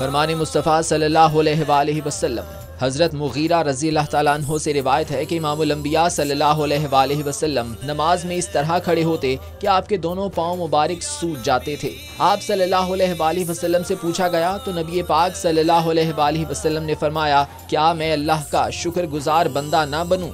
फरमानी मुस्तफ़ा सल्लल्लाहु अलैहि वसल्लम, हज़रत मुगीरा रज़ी अल्लाह तु से रिवायत है कि इमामबिया सल्लल्लाहु अलैहि वसल्लम नमाज़ में इस तरह खड़े होते कि आपके दोनों पाँव मुबारक सूज जाते थे। आप सल्लल्लाहु अलैहि वसल्लम से पूछा गया तो नबी पाक सल्लल्लाहु अलैहि वसल्लम ने फरमाया, क्या मैं अल्लाह का शुक्रगुजार बंदा ना बनूँ?